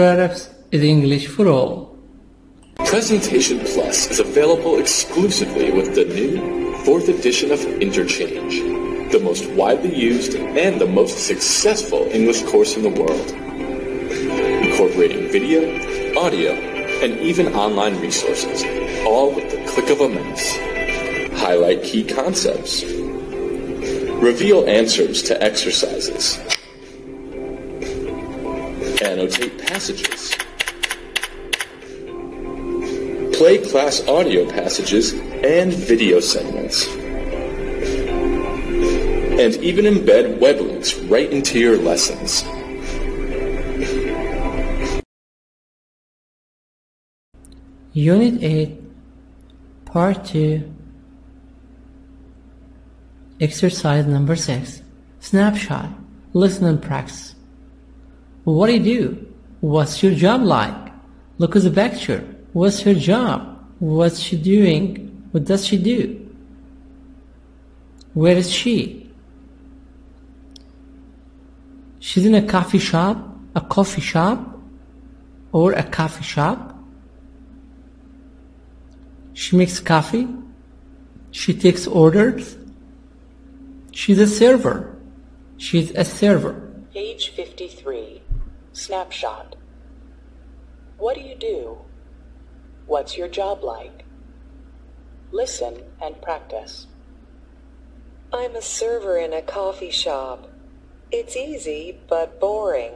Arabs is English for all. Presentation Plus is available exclusively with the new 4th edition of Interchange, the most widely used and the most successful English course in the world. Incorporating video, audio, and even online resources, all with the click of a mouse. Highlight key concepts. Reveal answers to exercises. Annotate passages. Play class audio passages and video segments. And even embed web links right into your lessons. Unit 8, Part 2, Exercise number 6, Snapshot, Listen and Practice. What do you do? What's your job like? Look at the picture. What's her job? What's she doing? What does she do? Where is she? She's in a coffee shop, a coffee shop, or a coffee shop. She makes coffee. She takes orders. She's a server. She's a server. Page 53. Snapshot. What do you do? What's your job like? Listen and practice. I'm a server in a coffee shop. It's easy, but boring.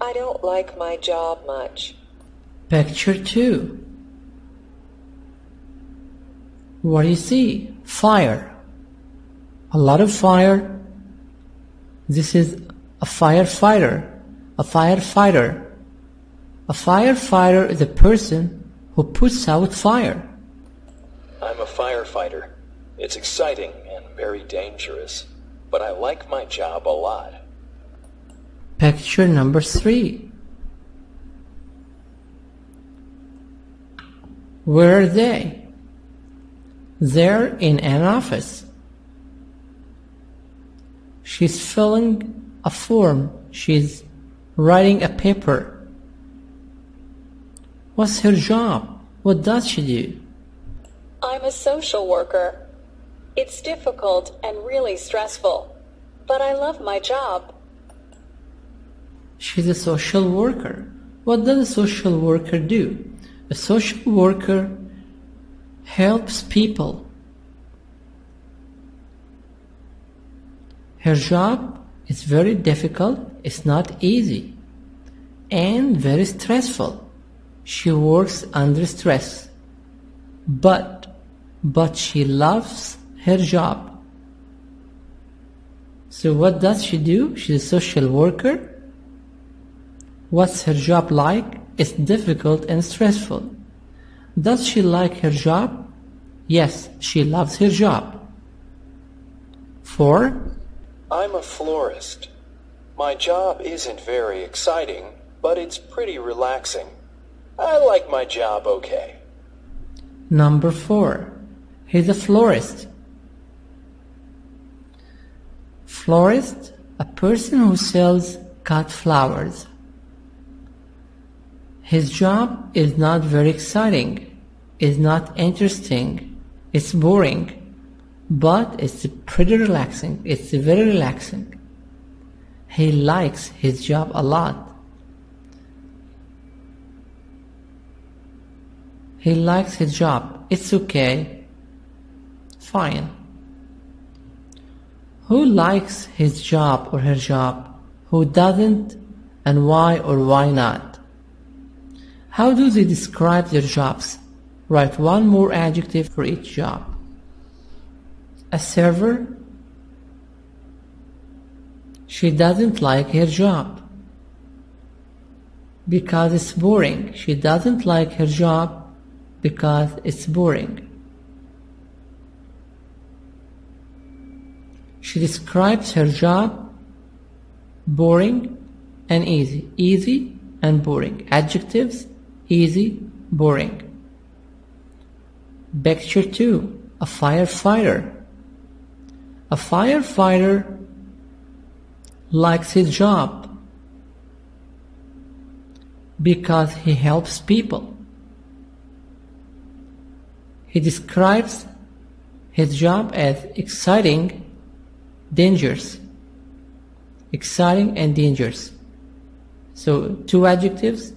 I don't like my job much. Picture 2. What do you see? Fire. A lot of fire. This is a firefighter. A firefighter. A firefighter is a person who puts out fire. I'm a firefighter. It's exciting and very dangerous, but I like my job a lot. Picture number three. Where are they? They're in an office. She's filling a form. She's writing a paper. What's her job? What does she do? I'm a social worker. It's difficult and really stressful, but I love my job. She's a social worker. What does a social worker do? A social worker helps people. Her job is very difficult, it's not easy, and very stressful. She works under stress. But, but she loves her job. So what does she do? She's a social worker. What's her job like? It's difficult and stressful. Does she like her job? Yes, she loves her job. 4. I'm a florist. My job isn't very exciting, but it's pretty relaxing. I like my job okay. Number 4. He's a florist. Florist, a person who sells cut flowers. His job is not very exciting, is not interesting, it's boring, but it's pretty relaxing, it's very relaxing. He likes his job a lot. He likes his job. It's okay. Fine. Who likes his job or her job? Who doesn't? And why or why not? How do they describe their jobs? Write one more adjective for each job. A server. She doesn't like her job because it's boring. She doesn't like her job because it's boring. She describes her job boring and easy. Easy and boring. Adjectives easy, boring. Picture 2. A firefighter. A firefighter likes his job. because he helps people. He describes his job as exciting, dangerous. Exciting and dangerous. So, two adjectives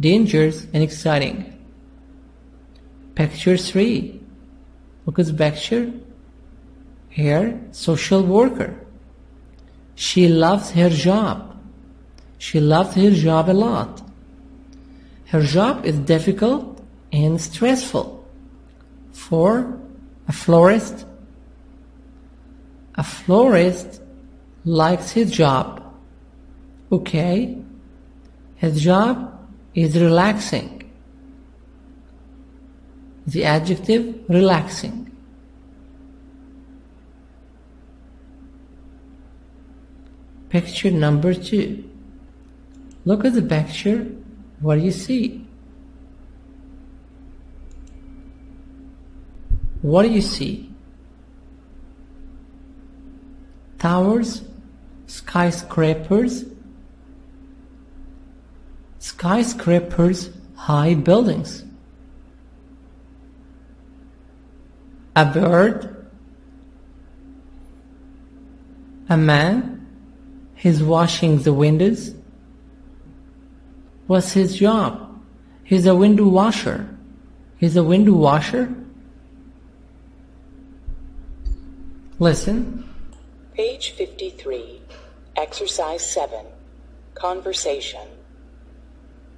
dangerous and exciting. Picture 3. Look at the picture. Here, social worker. She loves her job. She loves her job a lot. Her job is difficult and stressful. For a florist, a florist likes his job. Okay, his job is relaxing. The adjective relaxing. Picture number two. Look at the picture. What do you see? What do you see? Towers, skyscrapers, skyscrapers, high buildings. A bird, a man, He's washing the windows. What's his job? He's a window washer. He's a window washer. Listen. Page 53, Exercise 7, Conversation.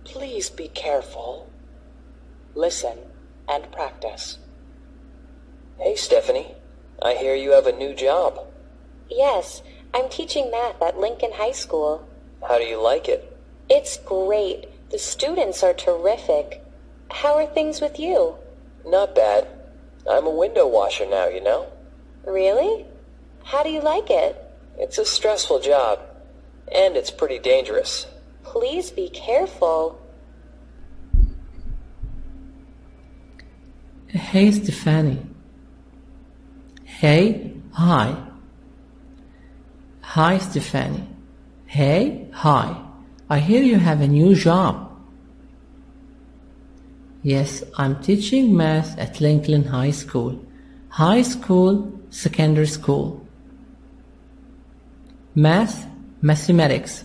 Please be careful. Listen and practice. Hey, Stephanie. I hear you have a new job. Yes, I'm teaching math at Lincoln High School. How do you like it? It's great. The students are terrific. How are things with you? Not bad. I'm a window washer now, you know? Really? How do you like it? It's a stressful job, and it's pretty dangerous. Please be careful. Hey, Stephanie. Hey, hi. Hi, Stephanie. Hey, hi. I hear you have a new job. Yes, I'm teaching math at Lincoln High School. High school, secondary school. Math, mathematics.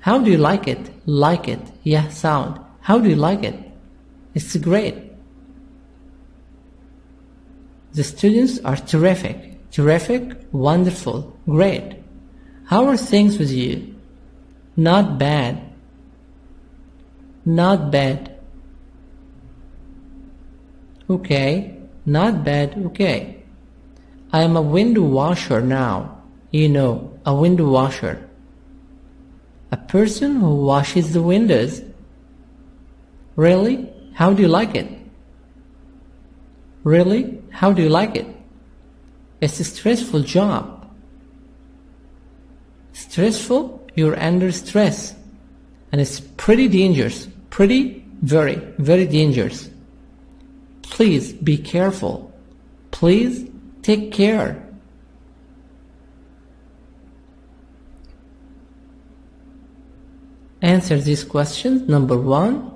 How do you like it? Like it. Yeah, sound. How do you like it? It's great. The students are terrific. Terrific, wonderful, great. How are things with you? Not bad. Not bad. Okay, not bad, okay. I am a window washer now. You know, a window washer. A person who washes the windows. Really? How do you like it? Really? How do you like it? It's a stressful job. Stressful, you're under stress. And it's pretty dangerous. Pretty, very, very dangerous. Please be careful. Please take care. Answer these questions. Number one,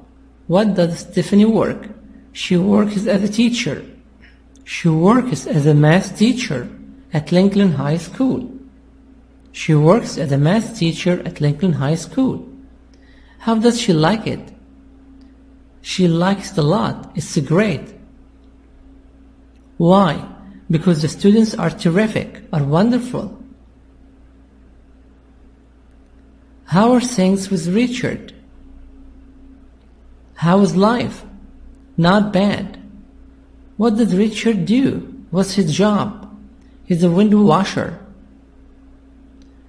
what does Stephanie work? She works as a teacher. She works as a math teacher at Lincoln High School. She works as a math teacher at Lincoln High School. How does she like it? She likes it a lot. It's great. Why? Because the students are terrific, are wonderful. How are things with Richard? How is life? Not bad. What does Richard do? What's his job? He's a window washer.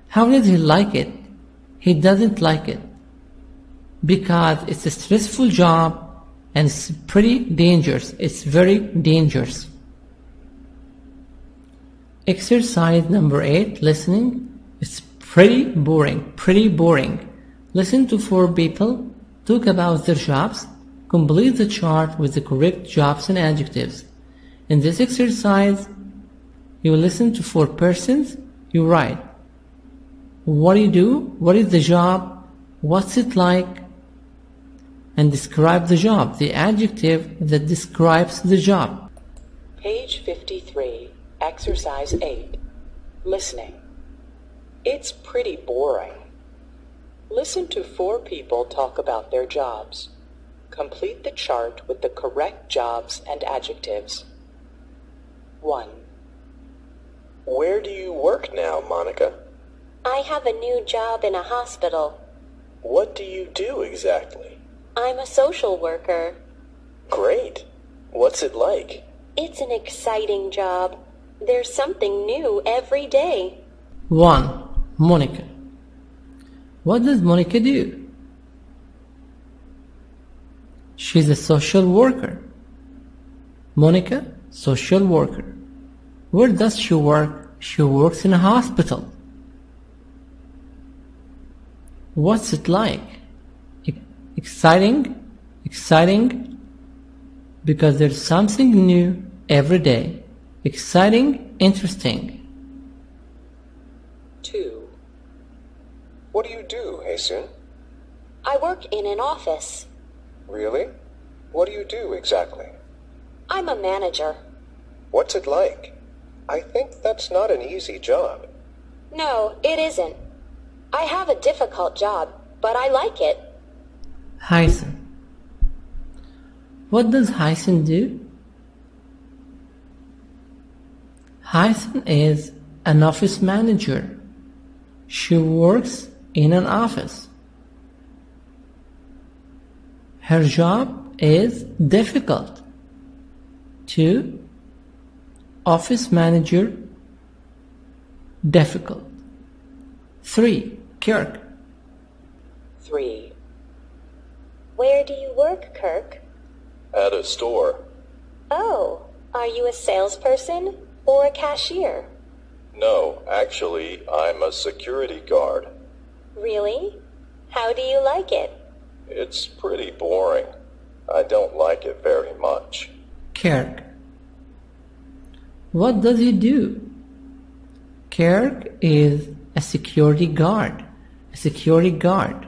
How does he like it? He doesn't like it. Because it's a stressful job and it's pretty dangerous. It's very dangerous. Exercise number eight, listening. It's pretty boring, pretty boring. Listen to four people talk about their jobs Complete the chart with the correct jobs and adjectives. In this exercise, you listen to four persons, you write. What do you do? What is the job? What's it like? And describe the job, the adjective that describes the job. Page 53, Exercise 8. Listening. It's pretty boring. Listen to four people talk about their jobs. Complete the chart with the correct jobs and adjectives. 1. Where do you work now, Monica? I have a new job in a hospital. What do you do exactly? I'm a social worker. Great. What's it like? It's an exciting job. There's something new every day. 1. Monica. What does Monica do? She's a social worker. Monica, social worker. Where does she work? She works in a hospital. What's it like? E- exciting? Exciting? Because there's something new every day. Exciting, interesting. 2. What do you do, Hasun? I work in an office. Really? What do you do exactly? I'm a manager. What's it like? I think that's not an easy job. No, it isn't. I have a difficult job, but I like it. Hyson. What does Hyson do? Hyson is an office manager. She works in an office. Her job is difficult. 2. Office manager difficult. 3. Kirk. 3. Where do you work, Kirk? At a store. Oh, are you a salesperson or a cashier? No, actually, I'm a security guard. Really? How do you like it? It's pretty boring. I don't like it very much. Kirk. What does he do? Kirk is a security guard. A security guard.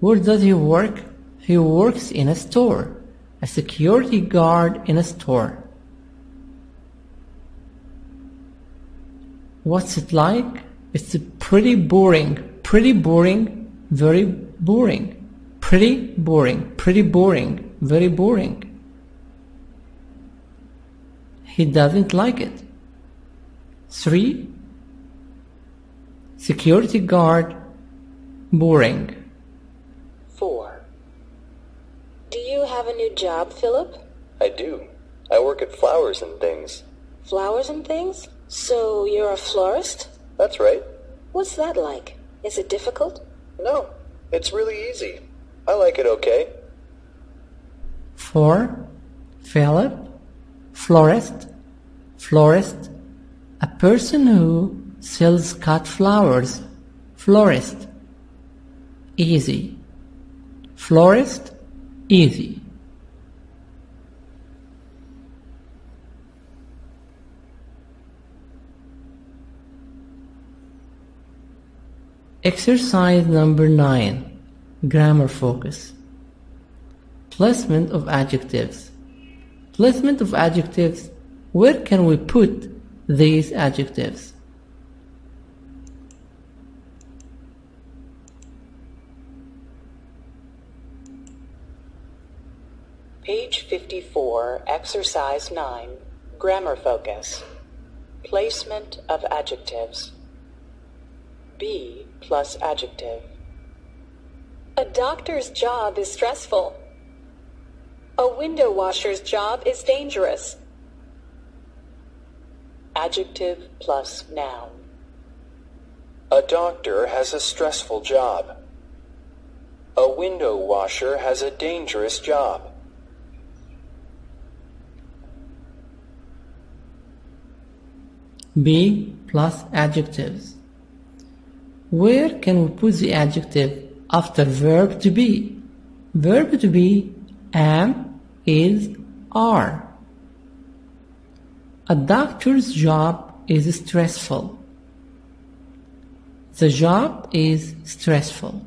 Where does he work? He works in a store. A security guard in a store. What's it like? It's pretty boring. Pretty boring. Very boring. Pretty boring. Pretty boring. Very boring. He doesn't like it. 3. Security guard. Boring. 4. Do you have a new job, Philip? I do. I work at flowers and things. Flowers and things? So you're a florist? That's right. What's that like? Is it difficult? No, it's really easy. I like it okay. 4. Philip. Florist. Florist. A person who sells cut flowers. Florist. Easy. Florist. Easy. Exercise number 9. Grammar focus. Placement of adjectives. Placement of adjectives. Where can we put these adjectives? Page 54, Exercise 9, Grammar Focus. Placement of adjectives. Be plus adjective. A doctor's job is stressful. A window washer's job is dangerous. Adjective plus noun. A doctor has a stressful job. A window washer has a dangerous job. B plus adjectives. Where can we put the adjective after verb to be? Verb to be am, is, are. A doctor's job is stressful. The job is stressful.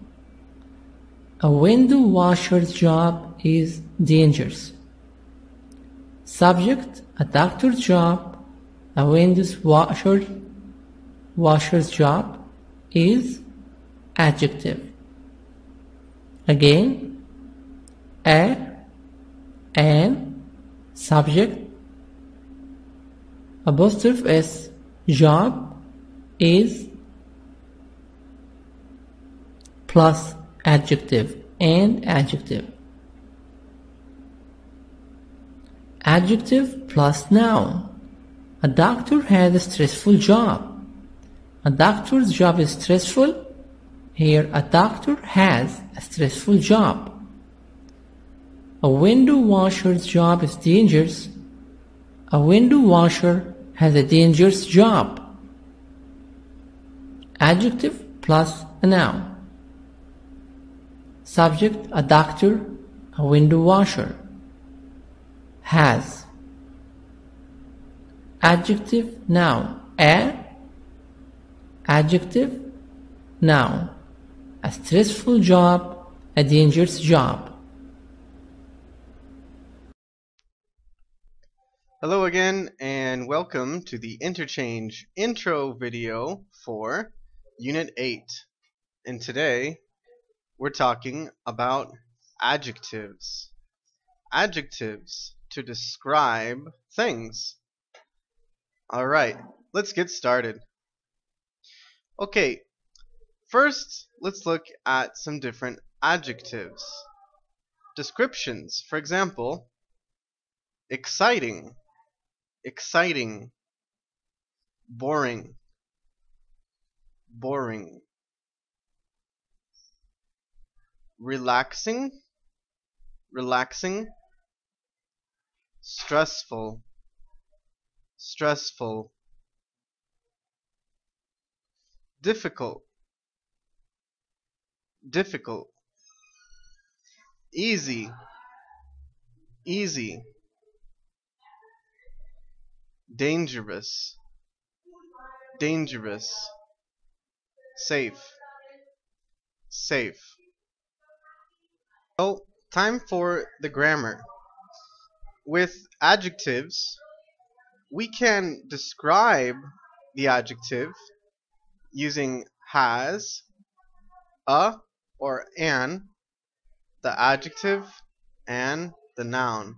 A window washer's job is dangerous. Subject, a doctor's job, a window washer, washer's job is adjective. Again, a, an, subject, apostrophe s, job is plus adjective and adjective. Adjective plus noun. A doctor has a stressful job. A doctor's job is stressful. Here, a doctor has a stressful job. A window washer's job is dangerous. A window washer has a dangerous job. Adjective plus a noun. Subject, a doctor, a window washer. Has. Adjective, noun. A. Adjective, noun. A stressful job, a dangerous job. Hello again and welcome to the interchange intro video for Unit 8. And today we're talking about adjectives. Adjectives to describe things. Alright, let's get started. Okay, first let's look at some different adjectives. Descriptions, for example, exciting, exciting, boring, boring relaxing, relaxing, stressful, stressful, difficult, difficult, easy, easy, dangerous, dangerous, safe, safe. So, time for the grammar. With adjectives, we can describe the adjective using has, a, or an, the adjective, and the noun.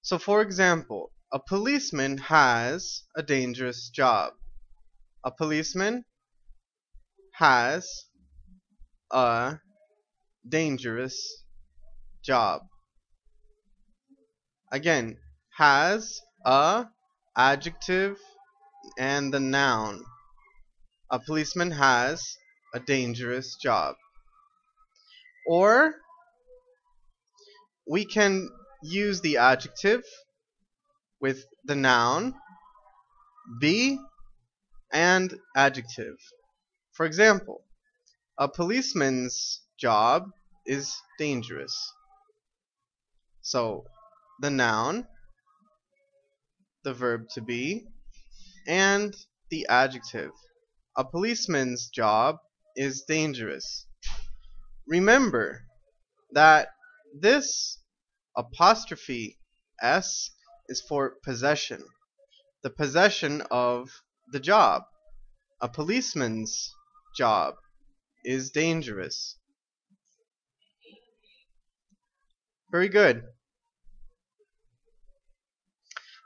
So for example, a policeman has a dangerous job. A policeman has a dangerous job. Again, has a adjective and the noun. A policeman has a dangerous job. Or we can use the adjective with the noun be and adjective. For example, a policeman's job is dangerous. So the noun, the verb to be, and the adjective. A policeman's job is dangerous. Remember that this apostrophe s is for possession. The possession of the job. A policeman's job is dangerous. Very good.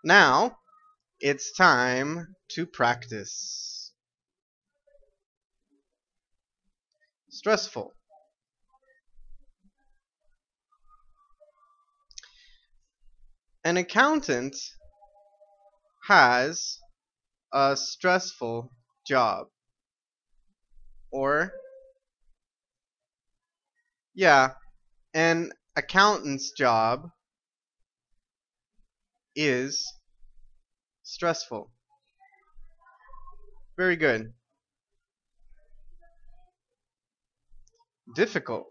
Now, it's time to practice. Stressful. An accountant has a stressful job. Or, yeah, an accountant's job is stressful. Very good. Difficult.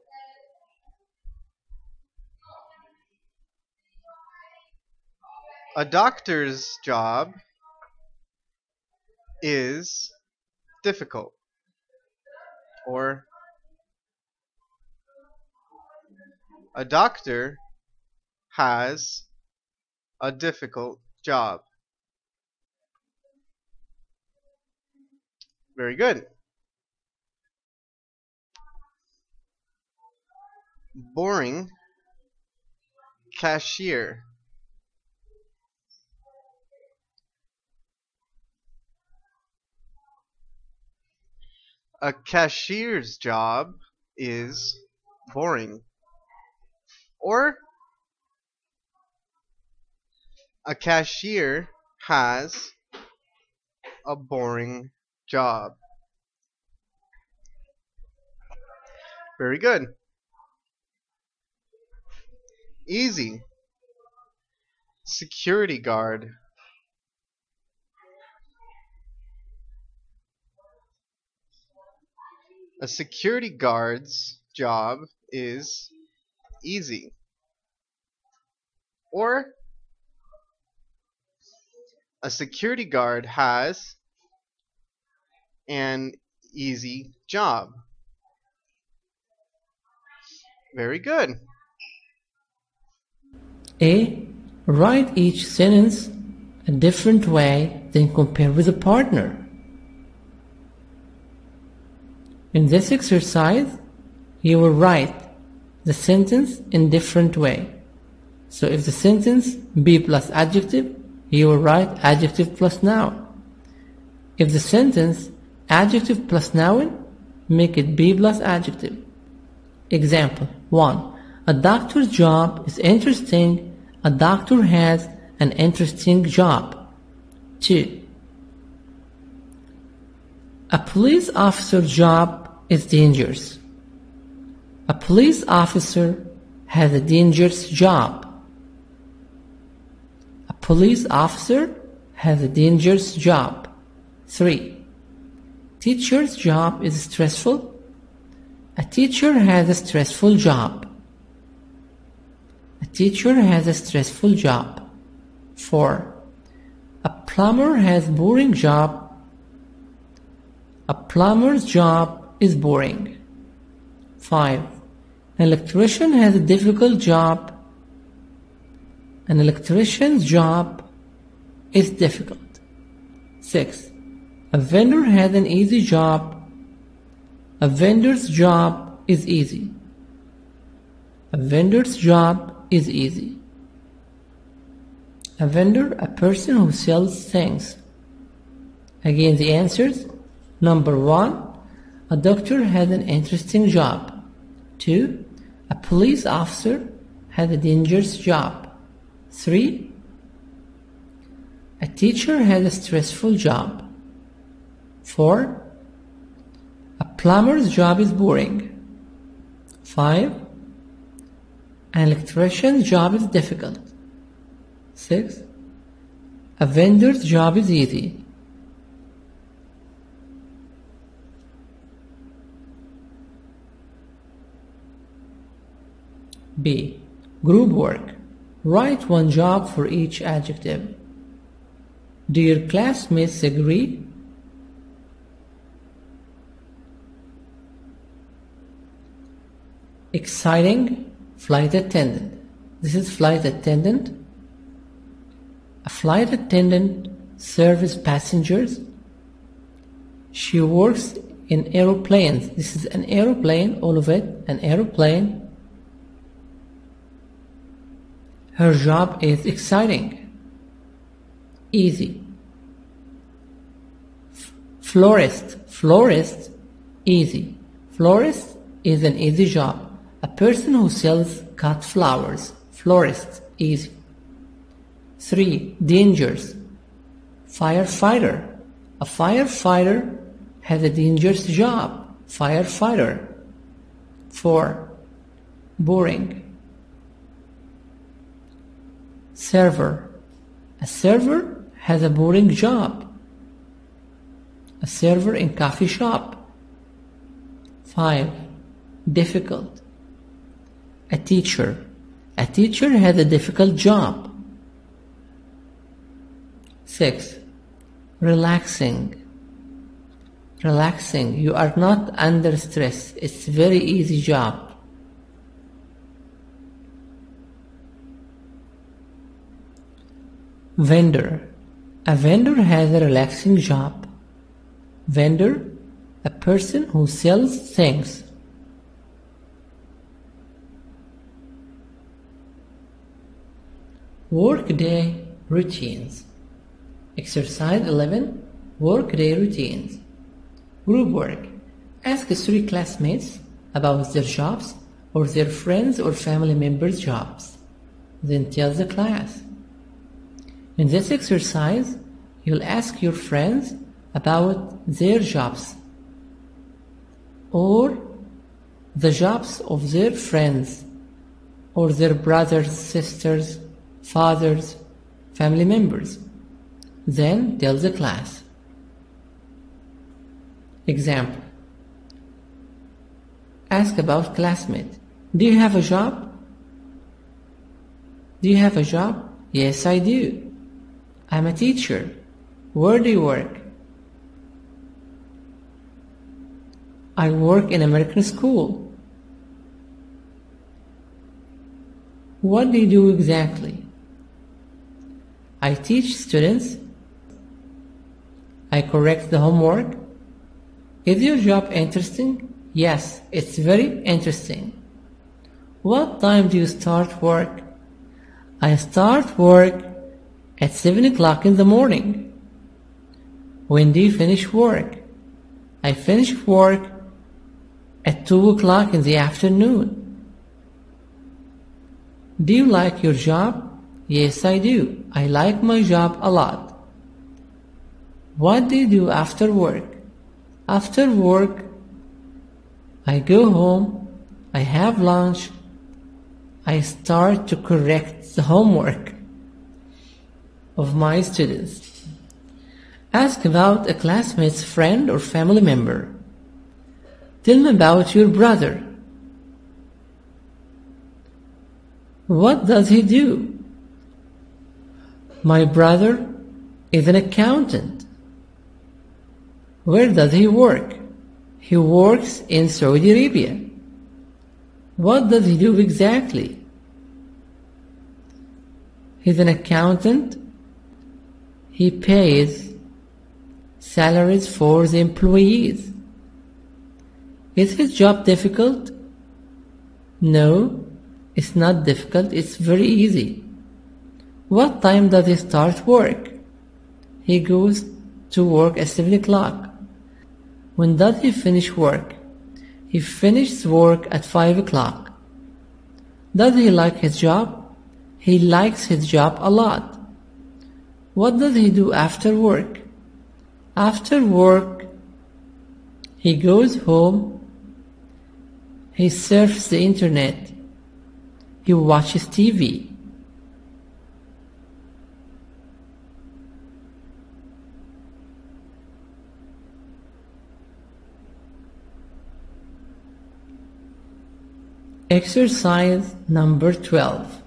A doctor's job is difficult or A doctor has a difficult job. Very good. Boring cashier. A cashier's job is boring. Or a cashier has a boring job. Very good. Easy. Security guard. A security guard's job is easy. Or a security guard has an easy job. Very good. A. Write each sentence a different way than compare with a partner. In this exercise, you will write the sentence in different way. So if the sentence be plus adjective, you will write adjective plus noun. If the sentence adjective plus noun, make it be plus adjective. Example 1. A doctor's job is interesting. A doctor has an interesting job. 2. A police officer's job is dangerous. A police officer has a dangerous job. A police officer has a dangerous job. 3. Teacher's job is stressful. A teacher has a stressful job. A teacher has a stressful job. 4. A plumber has boring job. A plumber's job is boring. 5. An electrician has a difficult job. An electrician's job is difficult. 6. A vendor has an easy job. A vendor's job is easy. A vendor's job is easy. A vendor, a person who sells things. Again, the answers. Number one, a doctor had an interesting job. Two, a police officer had a dangerous job. Three, a teacher had a stressful job. Four, a plumber's job is boring. Five, an electrician's job is difficult. Six, a vendor's job is easy. B. Group work. Write one job for each adjective. Do your classmates agree? Exciting flight attendant. This is flight attendant. A flight attendant serves passengers. She works in aeroplanes. This is an aeroplane, all of it, an aeroplane. Her job is exciting, easy. F- florist, florist, easy. Florist is an easy job. A person who sells cut flowers, florist, easy. 3. Dangers. Firefighter. A firefighter has a dangerous job. Firefighter. 4. Boring. Server. A server has a boring job. A server in coffee shop. 5. Difficult. A teacher. A teacher has a difficult job. 6. Relaxing. Relaxing. You are not under stress. It's very easy job. Vendor. A vendor has a relaxing job. Vendor, a person who sells things. Workday routines. Exercise 11 Workday routines. Group work. Ask three classmates about their jobs or their friends or family members' jobs. Then tell the class. In this exercise, you'll ask your friends about their jobs or the jobs of their friends or their brothers, sisters, fathers, family members. Then tell the class. Example. Ask about classmate. Do you have a job? Do you have a job? Yes, I do. I'm a teacher. Where do you work? I work in American school. What do you do exactly? I teach students. I correct the homework. Is your job interesting? Yes, it's very interesting. What time do you start work? I start work at 7 o'clock in the morning. When do you finish work? I finish work at 2 o'clock in the afternoon. Do you like your job? Yes, I do. I like my job a lot. What do you do after work? After work, I go home, I have lunch, I start to correct the homework of my students. Ask about a classmate's friend or family member. Tell me about your brother. What does he do? My brother is an accountant. Where does he work? He works in Saudi Arabia. What does he do exactly? He's an accountant. He pays salaries for the employees. Is his job difficult? No, it's not difficult, it's very easy. What time does he start work? He goes to work at 7 o'clock. When does he finish work? He finishes work at 5 o'clock. Does he like his job? He likes his job a lot. What does he do after work? After work, he goes home. He surfs the internet. He watches TV. Exercise number 12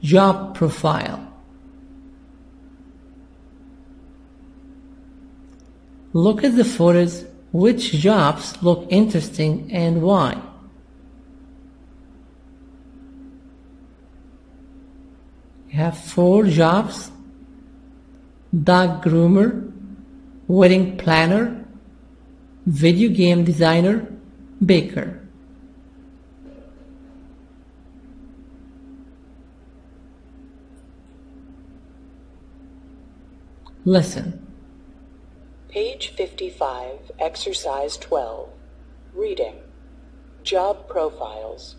Job Profile Look at the photos. Which jobs look interesting and why? You have four jobs dog groomer, wedding planner, video game designer, baker. Listen. Page 55, Exercise 12. Reading. Job Profiles.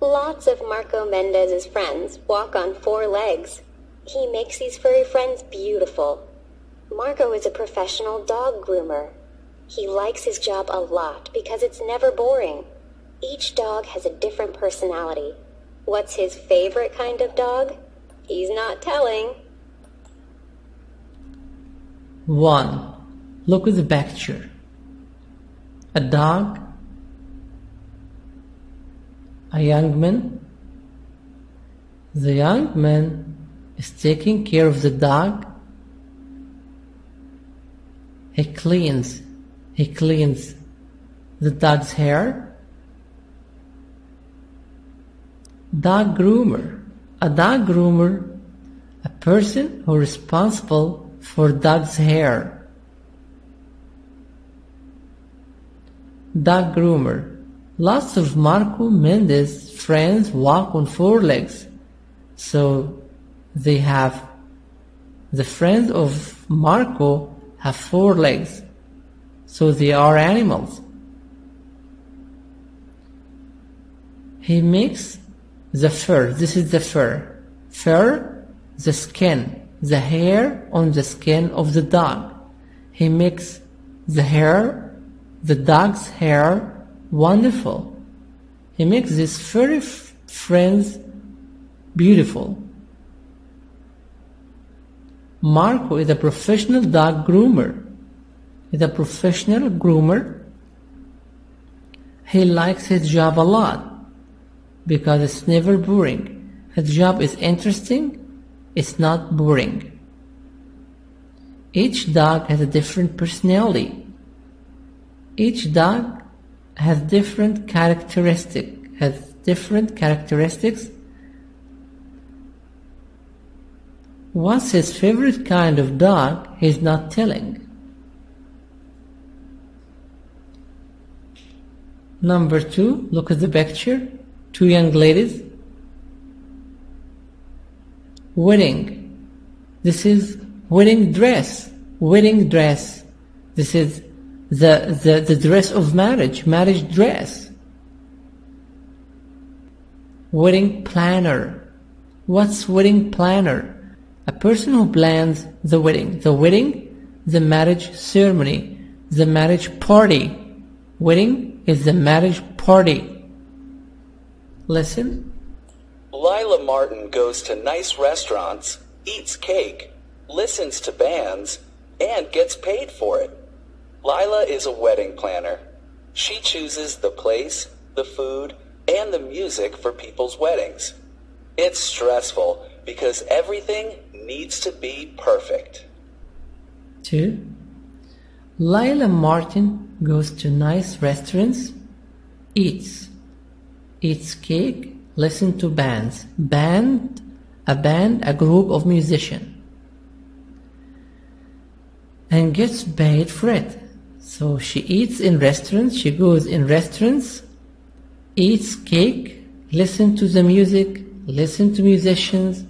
Lots of Marco Mendez's friends walk on four legs. He makes these furry friends beautiful. Marco is a professional dog groomer. He likes his job a lot because it's never boring. Each dog has a different personality. What's his favorite kind of dog? He's not telling. 1. Look at the picture. A dog, a young man. The young man is taking care of the dog. He cleans, he cleans the dog's hair. Dog groomer. A dog groomer A person who is responsible for dog's hair. Dog groomer. Lots of Marco Mendes friends walk on four legs. So they have the friends of Marco have four legs. So they are animals. He makes the fur. This is the fur. Fur, the skin, the hair on the skin of the dog. He makes the hair, the dog's hair, wonderful. He makes his furry friends beautiful. Marco is a professional dog groomer. He's a professional groomer. He likes his job a lot because it's never boring. His job is interesting, it's not boring. Each dog has a different personality. Each dog has different characteristic has different characteristics. What's his favorite kind of dog he's not telling. Number two, look at the picture. Two young ladies. Wedding. This is wedding dress. Wedding dress. This is the, the, the dress of marriage, marriage dress. Wedding planner. What's wedding planner? A person who plans the wedding. The wedding, the marriage ceremony, the marriage party. Wedding is the marriage party. Listen. Lila Martin goes to nice restaurants, eats cake, listens to bands, and gets paid for it. Lila is a wedding planner. She chooses the place, the food, and the music for people's weddings. It's stressful because everything needs to be perfect. 2. Lila Martin goes to nice restaurants, eats, eats cake, listen to bands. Band, a band, a group of musicians. And gets paid for it. So she eats in restaurants, she goes in restaurants, eats cake, listen to the music, listen to musicians,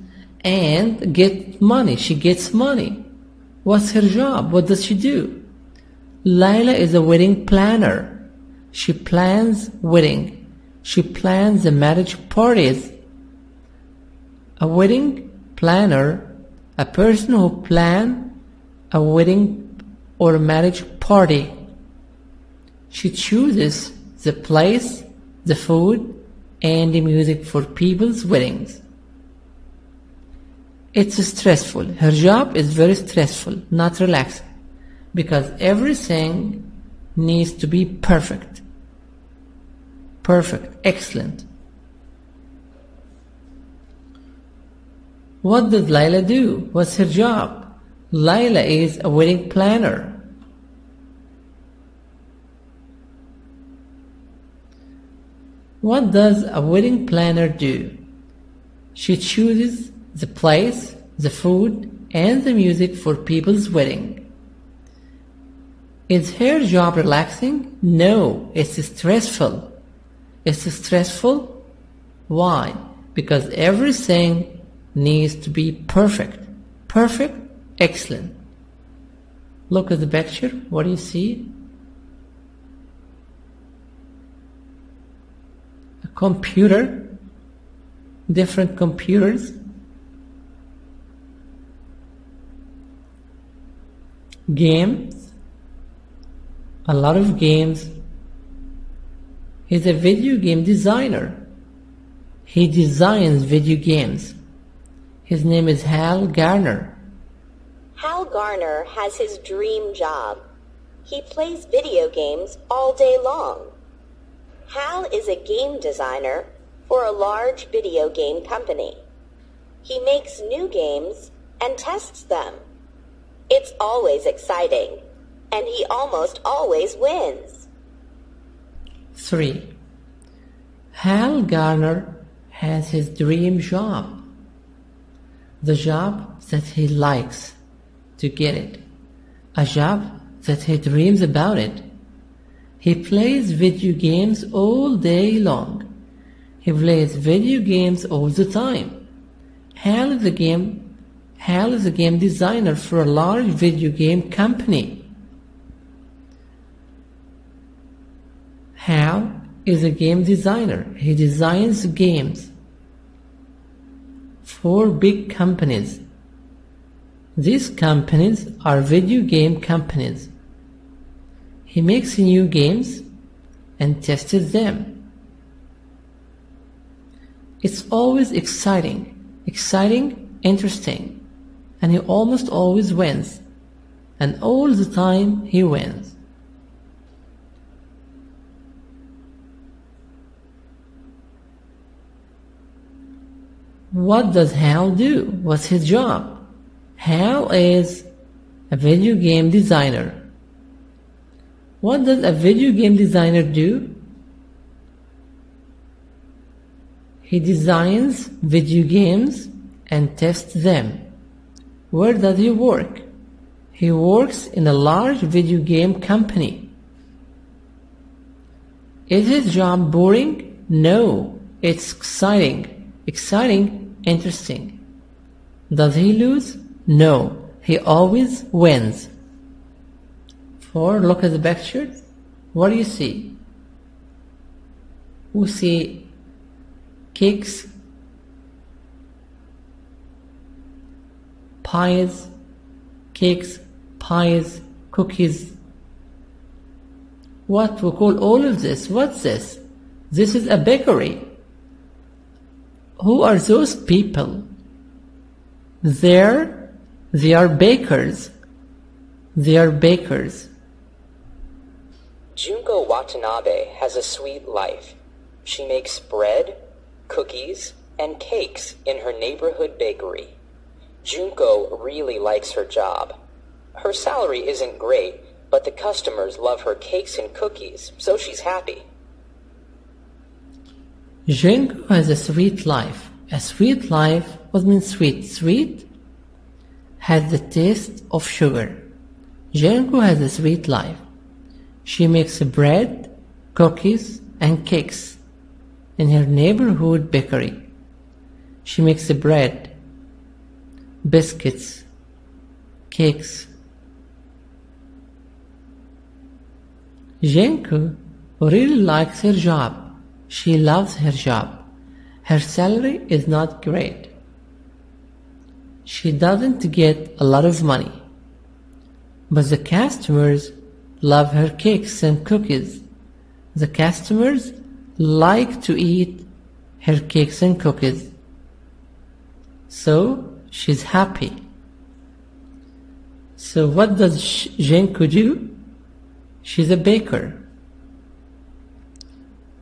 and get money. She gets money. What's her job? What does she do? Lila is a wedding planner. She plans wedding. She plans the marriage parties. A wedding planner, a person who plans a wedding or marriage party. She chooses the place, the food, and the music for people's weddings. It's stressful. Her job is very stressful, not relaxing, because everything needs to be perfect. Perfect, excellent. What does Lila do? What's her job? Lila is a wedding planner. What does a wedding planner do? She chooses the place, the food, and the music for people's wedding. Is her job relaxing? No, it's stressful. It's stressful? Why? Because everything needs to be perfect. Perfect, excellent. Look at the picture. What do you see? A computer, different computers. Games, a lot of games. He's a video game designer. He designs video games. His name is Hal Garner. Hal Garner has his dream job. He plays video games all day long. Hal is a game designer for a large video game company. He makes new games and tests them. It's always exciting, and he almost always wins. 3. Hal Garner has his dream job. The job that he likes to get it. A job that he dreams about it. He plays video games all day long. He plays video games all the time. Hal is a game Hal is a game designer for a large video game company. Hal is a game designer. He designs games for big companies. These companies are video game companies. He makes new games and tests them. It's always exciting, exciting, interesting, and he almost always wins, and all the time he wins. What does Hal do? What's his job? Hal is a video game designer. What does a video game designer do? He designs video games and tests them. Where does he work? He works in a large video game company. Is his job boring? No, it's exciting. Exciting, interesting. Does he lose? No, he always wins. Four, look at the back shirt. What do you see? We see cakes, pies, cakes, pies, cookies. What we call all of this? What's this? This is a bakery. Who are those people? They're, they are bakers. They are bakers. Junko Watanabe has a sweet life. She makes bread, cookies, and cakes in her neighborhood bakery. Junko really likes her job. Her salary isn't great, but the customers love her cakes and cookies, so she's happy. Junko has a sweet life. A sweet life, what means sweet? Sweet has the taste of sugar. Junko has a sweet life. She makes bread, cookies, and cakes in her neighborhood bakery. She makes bread, biscuits, cakes. Junko really likes her job. She loves her job. Her salary is not great. She doesn't get a lot of money. But the customers love her cakes and cookies. The customers like to eat her cakes and cookies. So she's happy. So what does Junko do? She's a baker.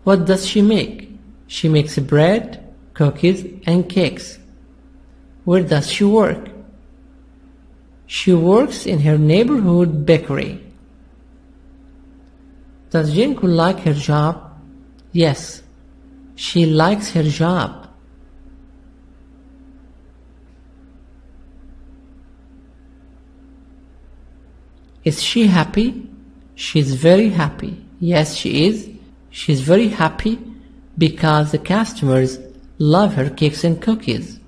What does she make? She makes bread, cookies, and cakes. Where does she work? She works in her neighborhood bakery. Does Junko like her job? Yes, she likes her job. Is she happy? She's very happy. Yes, she is. She's very happy because the customers love her cakes and cookies.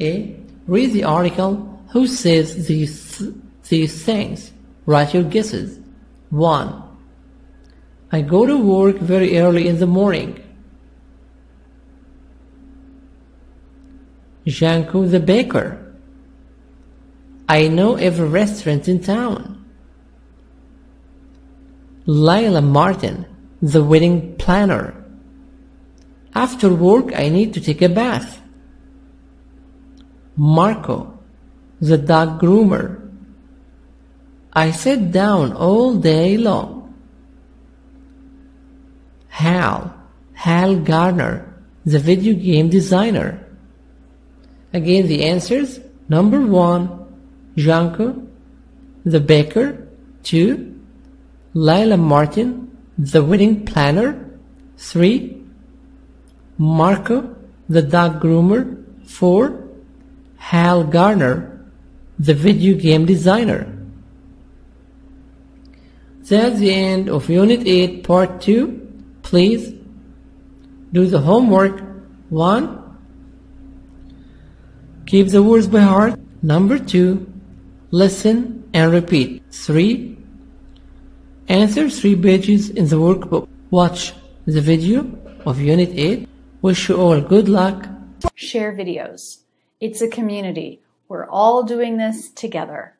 A. Read the article Who says these, these things? Write your guesses. 1. I go to work very early in the morning. Junko the baker. I know every restaurant in town. Lila Martin, the wedding planner. After work, I need to take a bath. Marco, the dog groomer. I sit down all day long. Hal, Hal Gardner, the video game designer. Again, the answers number one, Junko, the baker, two, Lila Martin, the wedding planner, three, Marco, the dog groomer. 4. Hal Garner, the video game designer. That's the end of Unit 8, Part 2. Please do the homework. 1. Keep the words by heart. Number 2. Listen and repeat. 3. Answer 3 pages in the workbook. Watch the video of Unit 8. Wish you all good luck. Share videos. It's a community. We're all doing this together.